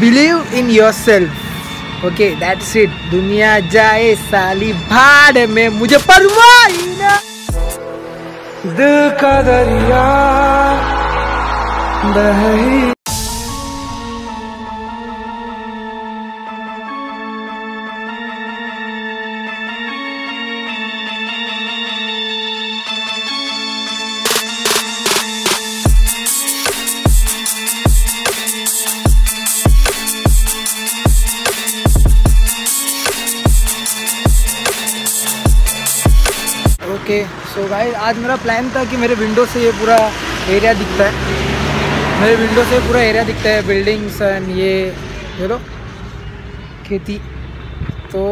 Believe in yourself okay that's it दुनिया जाए, साली भाड़ में मुझे परवाह ही ना। दिल का दरिया बह ओके सो गाइस आज मेरा प्लान था कि मेरे विंडो से ये पूरा एरिया दिखता है। मेरे विंडो से पूरा एरिया दिखता है बिल्डिंग्स एंड ये ये लो खेती। तो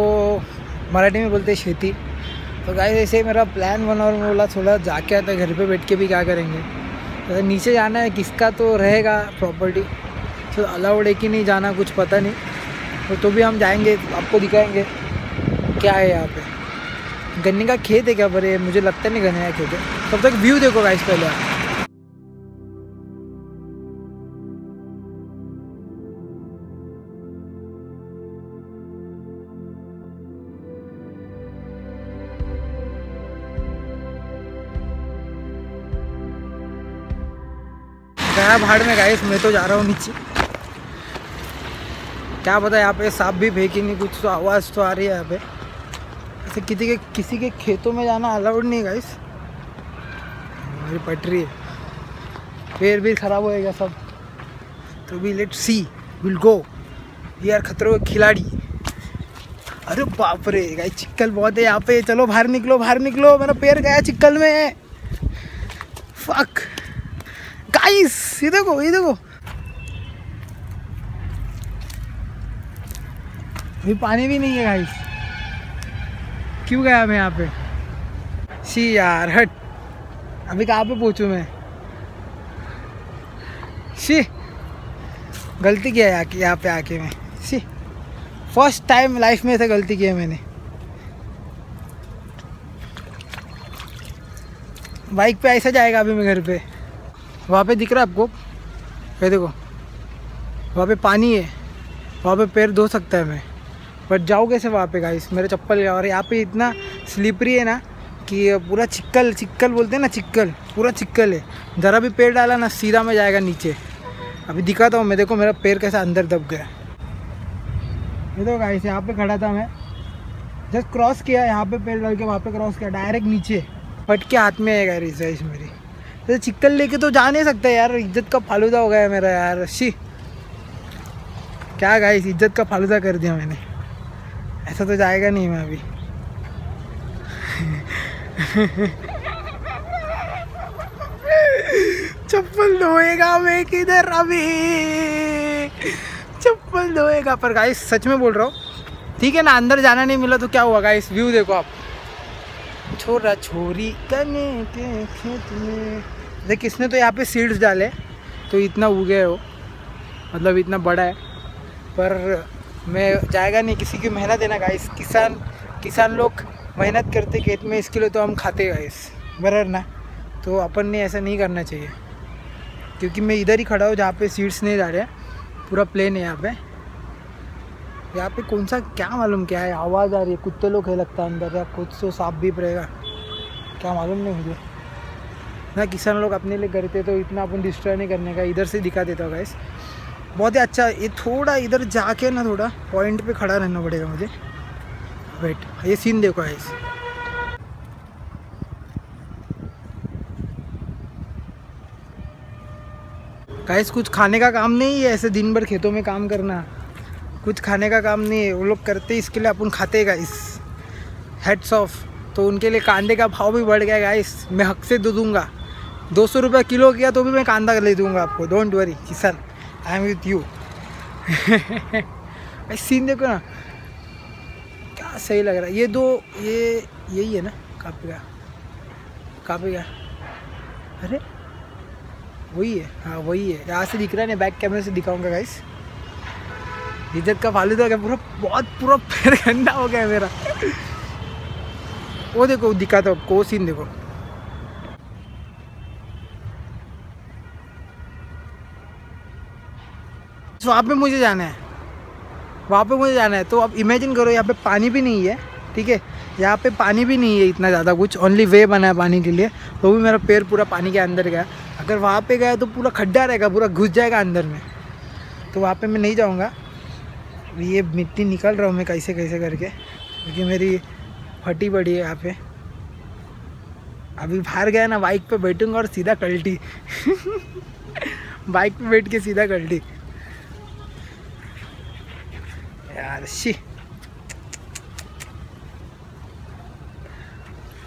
मराठी में बोलते हैं खेती तो गाइस ऐसे मेरा प्लान बना और मैं बोला थोड़ा जाके आता घर पे बैठ के भी क्या करेंगे? तो नीचे जाना है किसका तो रहेगा प्रॉपर्टी तो अलाउड है कि नहीं जाना कुछ पता नहीं। तो, तो भी हम जाएँगे आपको दिखाएँगे क्या है यहाँ पे। गन्ने का खेत है क्या पर मुझे लगता नहीं गन्ने का खेत है। तब तक व्यू देखो गाइस पहले आप। गया भाड़ में गाइस मैं तो जा रहा हूँ नीचे। क्या पता यहाँ पे सांप भी फेंकी नहीं, कुछ तो आवाज़ तो आ रही है यहाँ पे। ऐसे किसी के किसी के खेतों में जाना अलाउड नहीं गाइस मेरी पटरी है। पेड़ भी खराब होएगा सब। तो भी लेट सी विल गो यार खतरों के खिलाड़ी। अरे बाप रे गाइस चिक्कल बहुत है यहाँ पे। चलो बाहर निकलो बाहर निकलो। मेरा पैर गया चिक्कल में। फक गाइस ये देखो ये देखो। अभी पानी भी नहीं है गाइस क्यों गया मैं यहाँ पे? सी यार, हट। अभी कहाँ पे पहुँचूँ मैं? सी गलती किया यहाँ यहाँ पे आके मैं। सी फ़र्स्ट टाइम लाइफ में ऐसा गलती किया मैंने। बाइक पे ऐसा जाएगा अभी मैं घर पे। वहाँ पे दिख रहा है आपको? ये देखो। वहाँ पे पानी है। वहाँ पे पैर धो सकता है मैं। बट जाओ कैसे वहाँ पे गाइस मेरे चप्पल और यहाँ पे इतना स्लिपरी है ना कि पूरा चिक्कल चिक्कल बोलते हैं ना, चिक्कल, पूरा चिक्कल है। ज़रा भी पैर डाला ना, सीधा में जाएगा नीचे। अभी दिखाता हूँ, मैं देखो मेरा पैर कैसा अंदर दब गया। ये देखो गाइस यहाँ पे खड़ा था मैं। जस्ट क्रॉस किया, यहाँ पे पैर डाल के वहाँ पे क्रॉस किया डायरेक्ट नीचे। फट के हाथ में आएगा रिसाइज मेरी। तो चिक्कल लेके तो जा नहीं सकता यार, इज़्ज़त का फालूदा हो गया मेरा यार शी क्या गाइस इज़्ज़त का फालूदा कर दिया मैंने। ऐसा तो जाएगा नहीं मैं अभी। चप्पल धोएगा मैं किधर अभी? चप्पल धोएगा। पर गाइस सच में बोल रहा हूँ, ठीक है ना, अंदर जाना नहीं मिला तो क्या हुआ गाइस व्यू देखो आप। छोरा छोरी कने के खेत में। देख किसने तो यहाँ पे सीड्स डाले तो इतना उगे हो मतलब इतना बड़ा है। पर मैं जाएगा नहीं, किसी की मेहनत है ना गाइस किसान किसान लोग मेहनत करते खेत में, इसके लिए तो हम खाते गाइस बराबर ना? तो अपन ने ऐसा नहीं करना चाहिए। क्योंकि मैं इधर ही खड़ा हूँ, जहाँ पे सीट्स नहीं जा रहे पूरा प्लेन है यहाँ पे। यहाँ पे कौन सा, क्या मालूम क्या है, आवाज़ आ रही है, कुत्ते लोग है लगता है अंदर, या कुछ तो सांप भी पड़ेगा क्या मालूम नहीं मुझे। ना, किसान लोग अपने लिए करते तो इतना अपन डिस्ट्रॉय नहीं करने का, इधर से दिखा देता होगा इस बहुत ही अच्छा ये थोड़ा इधर जाके ना थोड़ा पॉइंट पे खड़ा रहना पड़ेगा मुझे। वेट ये सीन देखो गाइस गाइस कुछ खाने का काम नहीं है ऐसे दिन भर खेतों में काम करना। कुछ खाने का काम नहीं है। वो लोग करते इसके लिए अपन खाते गाइस हेड्स ऑफ़ तो उनके लिए कांदे का भाव भी बढ़ गया गाइस मैं हक से दे दूँगा। दो सौ रुपये किलो किया तो भी मैं कांदा ले दूँगा आपको। डोंट वरी किसान। I am with you scene देखो ना। क्या सही लग रहा है। ये दो, ये, यही है ना कापी का। कापी का। अरे, वही है। हाँ वही है। यहाँ से दिख रहा है ना बैक कैमरे से दिखाऊँगा गाइस इज़्ज़त का हो गया पूरा बहुत पूरा पैर गंदा हो गया मेरा। वो देखो, दिखाता हूँ आपको सीन देखो। तो वहाँ पे मुझे जाना है। वहाँ पे मुझे जाना है। तो अब इमेजिन करो, यहाँ पे पानी भी नहीं है, ठीक है? यहाँ पे पानी भी नहीं है इतना ज़्यादा कुछ ओनली वे बना है पानी के लिए। तो भी मेरा पैर पूरा पानी के अंदर गया। अगर वहाँ पे गया तो पूरा खड्डा रहेगा, पूरा घुस जाएगा अंदर में। तो वहाँ पे मैं नहीं जाऊँगा। ये मिट्टी निकल रहा हूँ मैं कैसे कैसे करके, क्योंकि मेरी फटी पड़ी है यहाँ पे। अभी बाहर गया ना बाइक पे बैठूँगा और सीधा कल्टी। बाइक पे बैठ के सीधा कल्टी।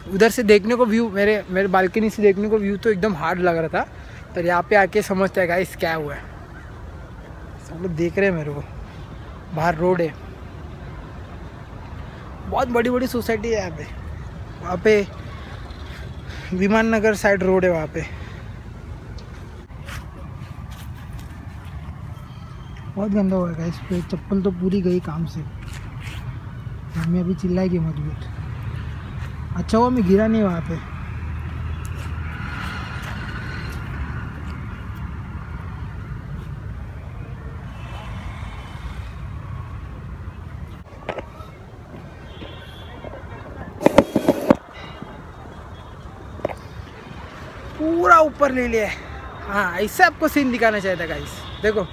उधर से देखने को व्यू मेरे मेरे बालकनी से देखने को व्यू तो एकदम हार्ड लग रहा था, पर यहाँ पे आके समझते हैं गाइस क्या हुआ है? सब लोग देख रहे हैं मेरे को। बाहर रोड है। बहुत बड़ी बड़ी सोसाइटी है यहाँ पे। वहाँ पे विमान नगर साइड रोड है वहाँ पे। बहुत गंदा हुआ है इस पे चप्पल तो पूरी गई काम से। मम्मी अभी चिल्लाएगी मज़बूत अच्छा हुआ मैं गिरा नहीं वहाँ पे। पूरा ऊपर ले लिया हाँ। ऐसे आपको सीन दिखाना चाहिए था गाइस देखो।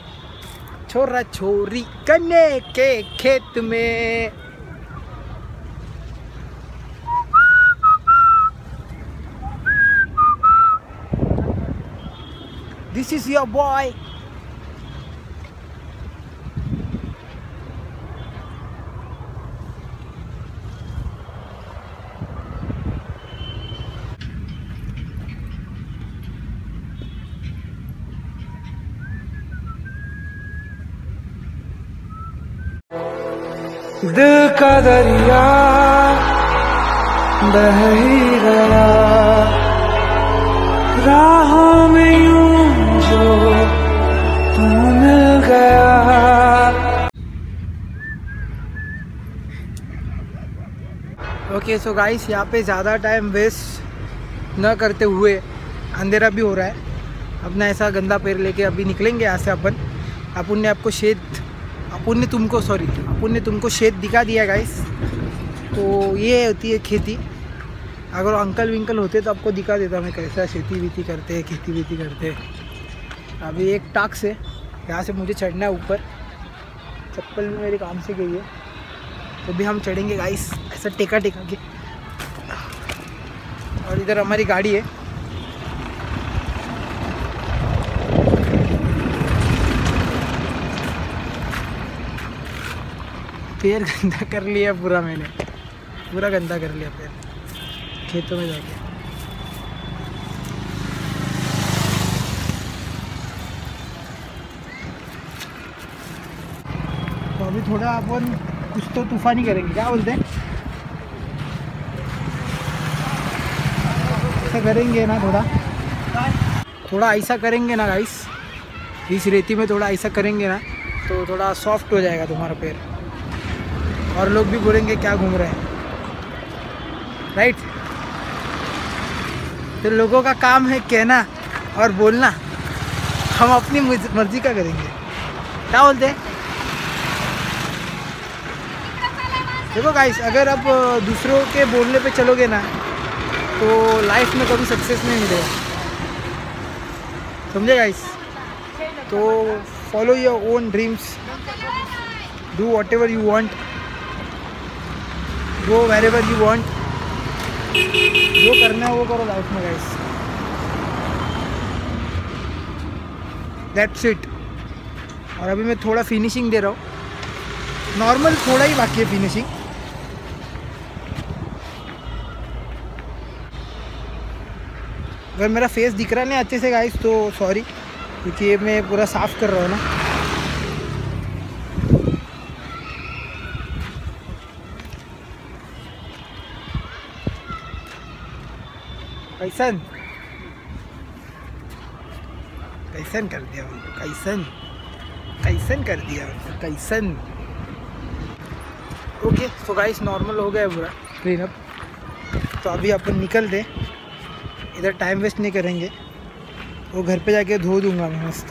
छोरा छोरी कने के खेत में। This is your बॉय दिल का दरिया, बह ही गया। राहों में यूँ जो तू मिल गया। ओके सो गाइस यहाँ पे ज़्यादा टाइम वेस्ट न करते हुए अंधेरा भी हो रहा है। अपना ऐसा गंदा पैर लेके अभी निकलेंगे यहाँ से अपन। अपन ने आपको शेद अपन ने तुमको सॉरी अपन ने तुमको शेद दिखा दिया गाइस तो ये होती है खेती। अगर अंकल विंकल होते तो आपको दिखा देता मैं कैसा खेती वेती करते हैं, खेती वेती करते हैं। अभी एक टाक से यहाँ से मुझे चढ़ना है ऊपर। चप्पल भी मेरे काम से गई है। तो भी हम चढ़ेंगे गाइस ऐसा टेका टेका के। और इधर हमारी गाड़ी है। पैर गंदा कर लिया, पूरा मैंने। पूरा गंदा कर लिया पैर खेतों में जाके। तो अभी थोड़ा अपन कुछ तो तूफानी करेंगे, क्या बोलते हैं? ऐसा करेंगे ना थोड़ा। थोड़ा ऐसा करेंगे ना गाइस इस रेती में थोड़ा ऐसा करेंगे ना तो थोड़ा सॉफ्ट हो जाएगा तुम्हारा पैर और लोग भी बोलेंगे, क्या घूम रहे हैं? राइट तो लोगों का काम है कहना और बोलना। हम अपनी मर्ज़ी का करेंगे। क्या बोलते हैं? देखो गाइस अगर आप दूसरों के बोलने पे चलोगे ना तो लाइफ में कभी सक्सेस नहीं मिलेगा। समझे गाइस तो follow your own dreams do whatever you want go wherever you want जो करना है वो करो लाइफ में गाइस दैट्स इट और अभी मैं थोड़ा फिनिशिंग दे रहा हूँ. नॉर्मल थोड़ा ही बाकी है फिनिशिंग अगर मेरा फेस दिख रहा नहीं अच्छे से गाइस तो सॉरी क्योंकि मैं पूरा साफ़ कर रहा हूँ ना. कैसन? कैसन कर दिया उनको कैसन? कैसन कर दिया उनको कैसन? ओके तो गाइस नॉर्मल हो गया पूरा क्लीन अप तो अभी अपन निकल दे। इधर टाइम वेस्ट नहीं करेंगे। वो घर पे जाके धो दूँगा मैं मस्त।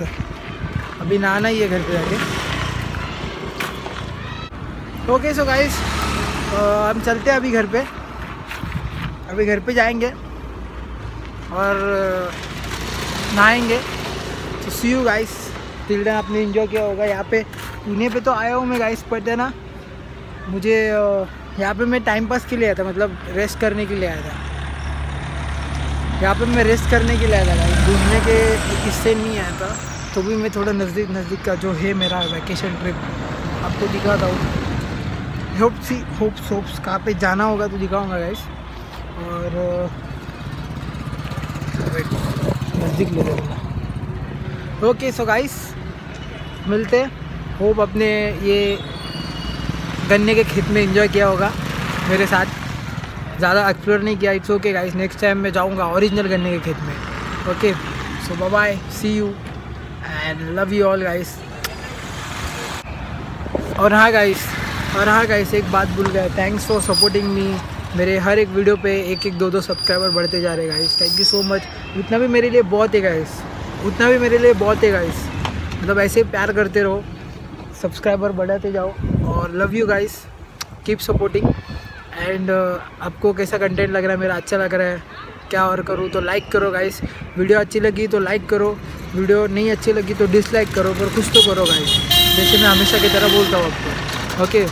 अभी नहाना ही है घर पे जाके। ओके सो गाइस हम चलते हैं अभी घर पे। अभी घर पे जाएँगे। और नहाएँगे। तो see you guys till then आपने इन्जॉय किया होगा। यहाँ पे, पुणे पे तो आया हूँ मैं गाइस पर है ना, मुझे यहाँ पे मैं टाइम पास के लिए आया था मतलब रेस्ट करने के लिए आया था। यहाँ पे मैं रेस्ट करने के लिए आया था घूमने के किस्से नहीं आया था तो भी मैं थोड़ा नज़दीक नज़दीक का जो है मेरा वैकेशन ट्रिप आपको दिखाता हूँ। होप सी होप्स होप्स कहाँ पे जाना होगा तो दिखाऊँगा गाइस और नज़दीक ले लेना ओके सो गाइस मिलते होप अपने ये गन्ने के खेत में एंजॉय किया होगा मेरे साथ। ज़्यादा एक्सप्लोर नहीं किया it's okay guys next time मैं जाऊँगा ओरिजिनल गन्ने के खेत में। Okay so bye see you and love you all guys और हाँ गाइस और हाँ गाइस एक बात भूल गए थैंक्स फॉर सपोर्टिंग मी मेरे हर एक वीडियो पे एक एक दो दो सब्सक्राइबर बढ़ते जा रहे guys thank you so much उतना भी मेरे लिए बहुत है गाइस उतना भी मेरे लिए बहुत है गाइस मतलब ऐसे प्यार करते रहो सब्सक्राइबर बढ़ाते जाओ, और love you guys keep supporting and आपको कैसा कंटेंट लग रहा है, मेरा अच्छा लग रहा है, क्या और करूँ तो लाइक करो गाइस वीडियो अच्छी लगी तो लाइक करो. वीडियो नहीं अच्छी लगी तो डिसलाइक करो, पर कुछ तो करो गाइस जैसे मैं हमेशा की तरह बोलता हूँ आपको. Okay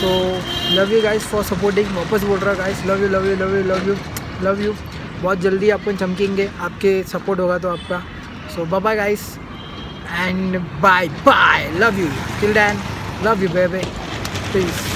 so love you guys for supporting वापस बोल रहा guys love you love you love you love you love you बहुत जल्दी अपन चमकेंगे, आपके सपोर्ट होगा तो आपका। So bye bye guys and bye bye love you till then love you baby. Peace.